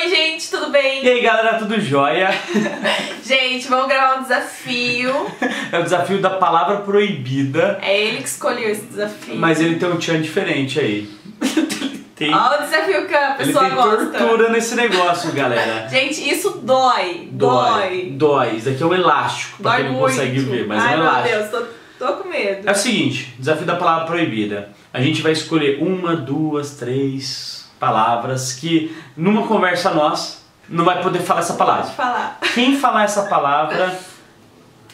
Oi, gente, tudo bem? E aí, galera, tudo jóia? gente, vamos gravar um desafio. É o desafio da palavra proibida. É ele que escolheu esse desafio. Mas ele tem um tchan diferente aí. tem, Olha o desafio que a pessoa ele tem gosta. tortura nesse negócio, galera. Gente, isso dói. Dói. Dói. Isso aqui é um elástico, pra dói quem não muito. consegue ver, mas Ai, é um elástico. Meu Deus, tô, tô com medo. É o seguinte, desafio da palavra proibida. A gente vai escolher uma, duas, três palavras que numa conversa nós não vai poder falar essa palavra. Pode falar. Quem falar essa palavra.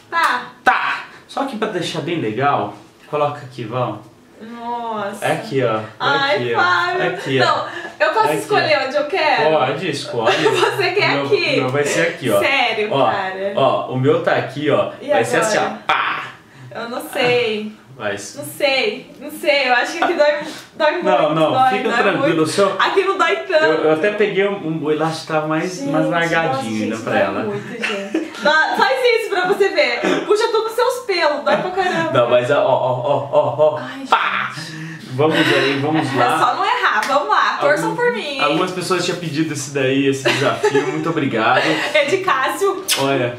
Tá. Tá! Só que pra deixar bem legal, coloca aqui, Val. Nossa. É aqui, ó. É Ai, aqui, Fábio. É aqui, ó. Não, eu posso é escolher onde eu quero? Pode, escolhe. Você quer meu, aqui? Meu vai ser aqui, ó. Sério, ó, cara. Ó, o meu tá aqui, ó. E vai agora? ser assim, ó. Pá! Eu não sei. Vai. Não sei, não sei, eu acho que aqui dói, dói muito. Não, não, dói, fica dói tranquilo. Muito. Seu... Aqui não dói tanto. Eu, eu até peguei um, um, elástico tava mais, gente, mais largadinho nossa, ainda gente, pra ela. Muito, gente. Dá, faz isso pra você ver. Puxa todos os seus pelos, dói pra caramba. Não, mas ó, ó, ó, ó, ó. Ai! Vamos aí, vamos É lá. só não errar, vamos torçam Algum- por mim. Algumas pessoas tinham pedido esse daí, esse desafio. Muito obrigado. É de Cássio, Olha,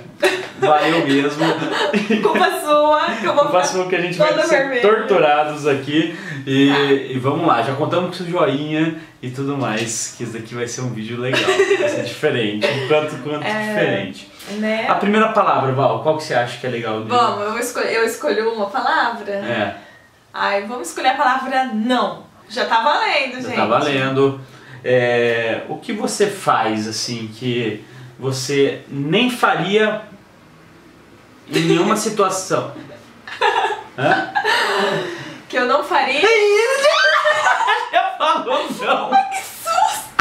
valeu mesmo. culpa sua, que eu vou Eu faço que a gente vai ser torturados aqui. E, Tá. e vamos lá, já contamos com o joinha e tudo mais. Que esse daqui vai ser um vídeo legal. Vai ser diferente. Enquanto quanto É. diferente. Né? A primeira palavra, Val, qual que você acha que é legal? Vamos, eu, vou escolher, eu escolhi uma palavra? É, Ai, vamos escolher a palavra não. Já tá valendo, já gente. tá valendo. É, o que você faz, assim, que você nem faria em nenhuma situação? Hã? Que eu não faria. Já falou não. que susto!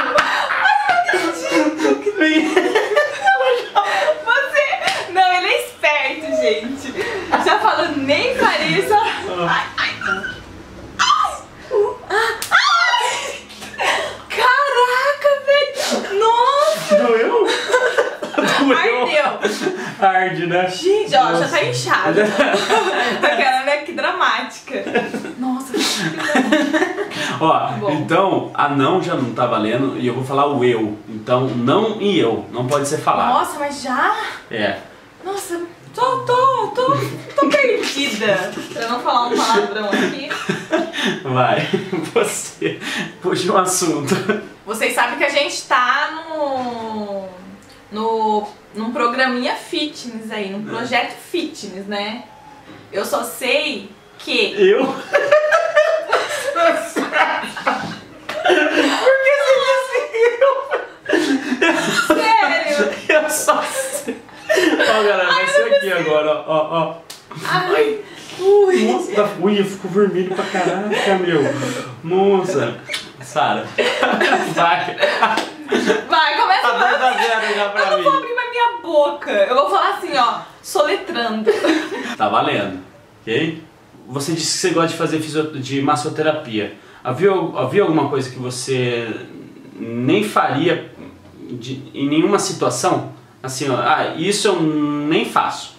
Você. Não, ele é esperto, gente. Já falou, nem faria isso. Ai, ai. Ai. Ai. Caraca, velho! Nossa! Doeu? Doeu? Arde, né? Gente, ó, já Nossa. tá inchado. Aquela, né? Que dramática. Nossa, Ó, Bom. então a não já não tá valendo e eu vou falar o eu. Então não e eu, não pode ser falado. Nossa, mas já? É. Nossa, tô, tô, tô, tô perdida. Pra não falar um palavrão aqui. Vai, você puxa um assunto. Vocês sabem que a gente tá no. no num programinha fitness aí, num projeto fitness, né? Eu só sei que. Eu? Por que você disse Sério! eu? Eu só sei. Ó, galera, vai ser aqui agora, ó, ó. Ai, ui. Nossa, a unha ficou vermelho pra caraca, meu. Nossa. Sara, vai. Vai, começa Tá a 2 a 0 já Eu pra mim. Boca. Eu vou falar assim, ó, soletrando. Tá valendo, ok? Você disse que você gosta de fazer de massoterapia. Havia, havia alguma coisa que você nem faria de- em nenhuma situação? Assim, ah, isso eu nem faço.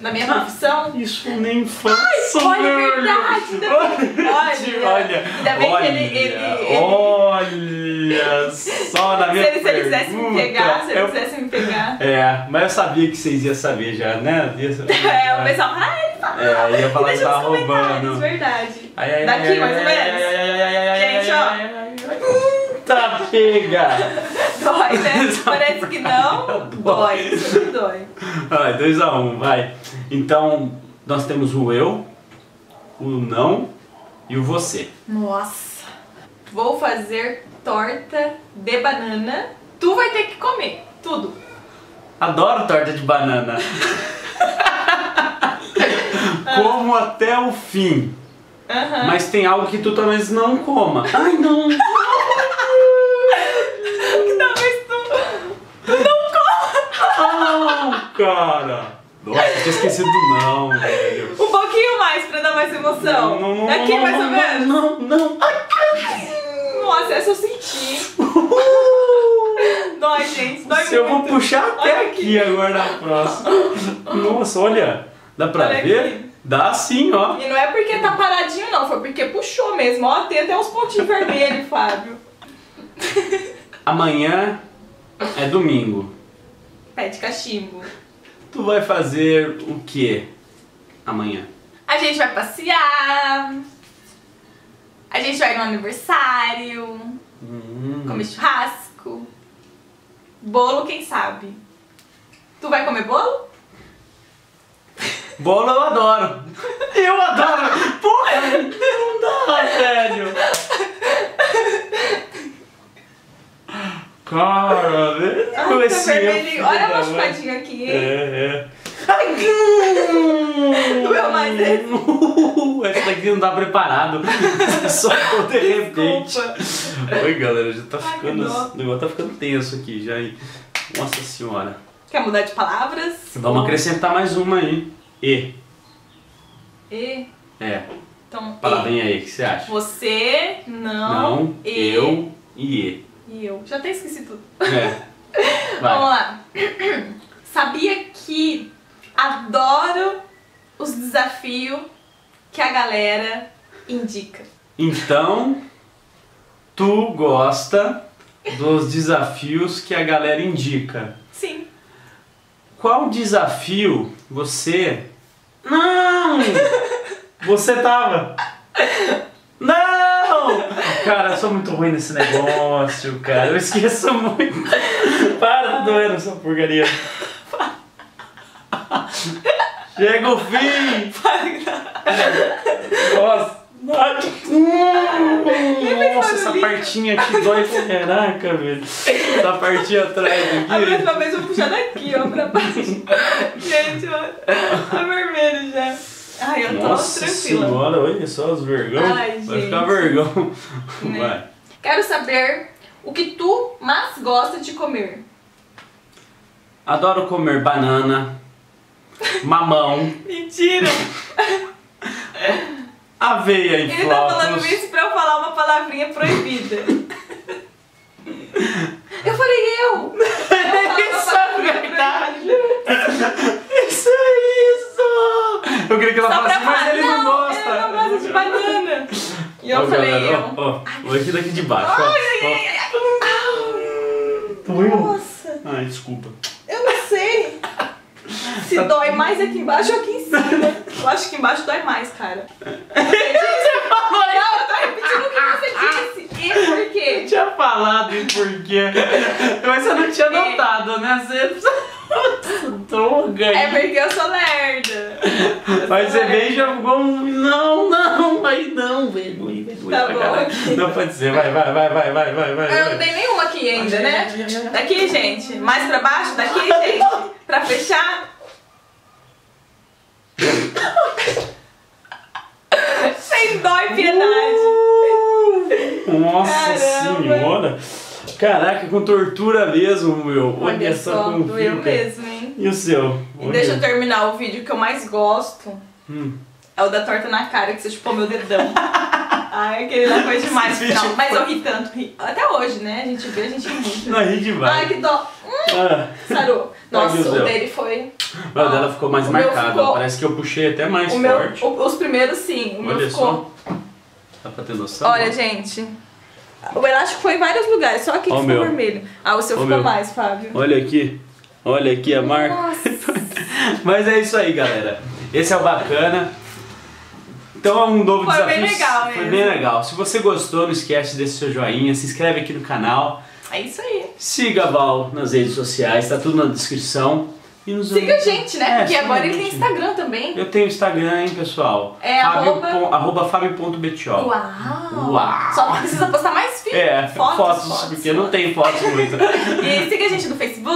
Na minha profissão. Isso nem faço, olha, velho. verdade, Olha, olha, ainda bem que olha, ele- ele- ele- olha só na Se minha ele, se ele quisesse me pegar, se ele eu- quisesse me pegar. É, mas eu sabia que vocês iam saber já, né? Ia- É, o pessoal, ah, ele fala. É, ia falar que tava roubando. verdade. Ai, ai, Daqui, ai, mais ou ai, menos. ai, ai, ai, ai, ai, ai, Gente, ai, ó. ai, ai, ai. Eita, pega! Dói, né? Parece que não. Dói, dói. Vai, 2x1, um, vai. Então, nós temos o eu, o não e o você. Nossa. Vou fazer torta de banana. Tu vai ter que comer. Tudo. Adoro torta de banana. Como até o fim. Aham. Mas tem algo que tu talvez não coma. Ai, não! Talvez tu. Ah, cara! Nossa, eu tinha esquecido do não, velho. Um pouquinho mais pra dar mais emoção. Não, não, não, Daqui não, mais não, ou menos. Não, não, não. Nossa, essa eu senti. Dói, gente. Dói Se eu vou muito. puxar até Olha aqui agora na próxima. Nossa, olha. Dá pra Olha ver? aqui. Dá sim, ó. E não é porque tá paradinho, não. Foi porque puxou mesmo. Ó, tem até uns pontinhos vermelhos, Fábio. amanhã é domingo. Pede cachimbo. Tu vai fazer o que amanhã? A gente vai passear. A gente vai no aniversário. Hum. Comer churrasco. Bolo, quem sabe? Tu vai comer bolo? Bolo eu adoro. Eu adoro. Porra, não dá, velho. Cara, velho. Ai, tá vermelhinho. Olha a machucadinha aqui. É, é. Doeu mais esse. Esse daqui não tá preparado. Só ficou de repente. Oi, galera, já tá Ai, ficando. O negócio tá ficando tenso aqui já. hein? Nossa senhora. Quer mudar de palavras? Vamos acrescentar mais uma aí. E. E. É. Então, Palavrinha aí, o que você acha? Você, não, Não, eu e E. e eu. Já até esqueci tudo. É. Vamos lá. Sabia que adoro os desafios que a galera indica. Então, tu gosta dos desafios que a galera indica. Sim. Qual desafio você. Não! Você tava. Cara, eu sou muito ruim nesse negócio, cara. Eu esqueço muito. Para de doer essa porcaria. Chega o fim! Nossa! Nossa, essa partinha aqui dói caraca, velho. Essa partinha atrás A aqui. próxima vez eu vou puxar daqui, ó, pra baixo. Gente, ó, tá vermelho já. Ai, eu tô Nossa tranquila. senhora, olha só os vergão. Ai, Vai ficar vergão. Né? Vai. Quero saber o que tu mais gosta de comer. Adoro comer banana, mamão, Mentira! aveia em Ele tá falando isso pra eu falar uma palavrinha proibida. Eu falei eu! Isso é verdade. Eu queria que ela falasse, mas falar, ele não, gosta. Ele não gosta de banana. E eu Ó, falei galera, eu. Ó, ó, vou aqui daqui de baixo. ó. Ai, ai, ai, ai, ai. Nossa, Ai, desculpa. eu não sei. Se dói mais aqui embaixo ou aqui em cima. Eu acho que embaixo dói mais, cara. Você falou Não, eu tô repetindo o que você disse. E por Eu quê? tinha falado e por quê? Mas você não tinha É. notado, né? Você... Droga! É porque eu sou lerda. Mas você veio e já ficou um. Não, não, aí não, doer Tá bom. Não pode ser, vai, vai, vai, vai, vai, vai, vai. Eu não dei nenhuma aqui ainda, né? Daqui, gente. Mais pra baixo, daqui, gente. Pra fechar. Sem dó e piedade. Nossa Caramba. senhora! Caraca, com tortura mesmo, meu. Olha, Olha só como doeu fica. mesmo? E o seu? E deixa eu terminar o vídeo que eu mais gosto. Hum. É o da torta na cara, que você chupou meu dedão. Ai, aquele lá foi demais no final. Mas eu ri tanto, ri. Até hoje, né? A gente vê, a gente ri muito. Não, ri demais. Ai, que dó. Ah, Sarou. Nossa, Ai, meu o Deus. dele foi. o dela ficou mais meu marcado. ficou- Parece que eu puxei até mais O meu, forte. o- os primeiros sim, o meu Olha ficou. só. Dá pra ter noção? Olha, gente. O elástico foi em vários lugares, só aqui que ficou meu. vermelho. Ah, o seu ficou meu. mais, Fábio. Olha aqui. Olha aqui a marca. Mas é isso aí, galera. Esse é o bacana. Então é um novo Foi desafio. bem legal Foi mesmo. bem legal. Se você gostou, não esquece de deixar seu joinha, se inscreve aqui no canal, É isso aí. siga a Val nas redes sociais, tá tudo na descrição. E nos Siga a gente, né? É, Porque agora ele tem. Instagram também. Eu tenho Instagram, hein, pessoal? É, Fábio arroba- fábio.betiol. Uau! Uau. Só que precisa postar mais fi- É, fotos, fotos, fotos, porque não tem fotos muito. E siga a gente no Facebook,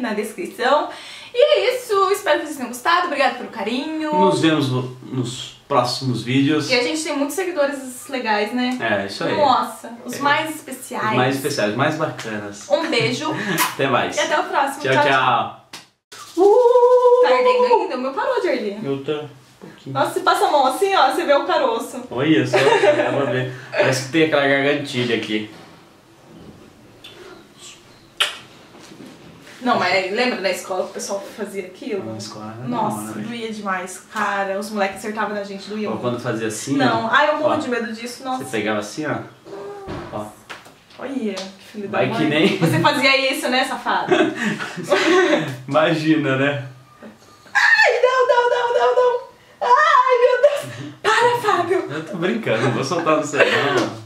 na descrição. E é isso, espero que vocês tenham gostado. Obrigada pelo carinho. Nos vemos no- nos próximos vídeos. E a gente tem muitos seguidores legais, né? É, isso aí. Nossa, os É. mais especiais. Os mais especiais, os mais bacanas. Um beijo Até mais. e até o próximo. Tchau, tchau. Tá ardendo ainda? O meu parou de arder. Eu tô um. Nossa, você passa a mão assim, ó, você vê o caroço. Olha só, pra ver. Parece que tem aquela gargantilha aqui. Não, mas lembra da escola que o pessoal fazia aquilo? Na escola né? não, Nossa, né? doía demais. Cara, os moleques acertavam na gente, doía Ou quando fazia assim? Não, ai, eu morro de medo disso, nossa. Você pegava assim, ó. Ó. Olha, que filho Vai da mãe. que nem... Você fazia isso, né, safado? Imagina, né? Ai, não, não, não, não, não. Ai, meu Deus. Para, Fábio. Eu tô brincando, não vou soltar no celular, não.